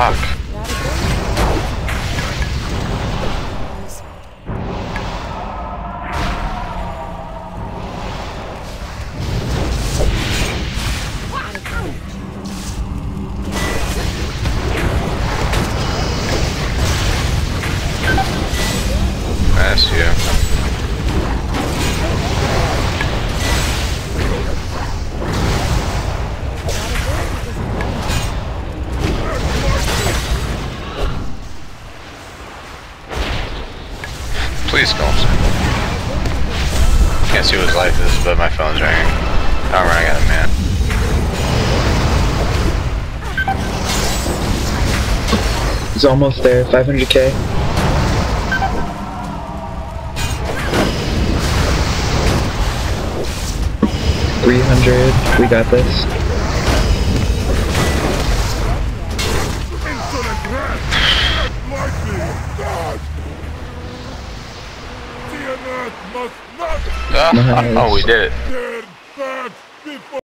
Fuck. You. Please go. Can't see what his life is, but my phone's ringing. Oh, I got a man. He's almost there. 500k. Three hundred. We got this. Ah, oh, we did it.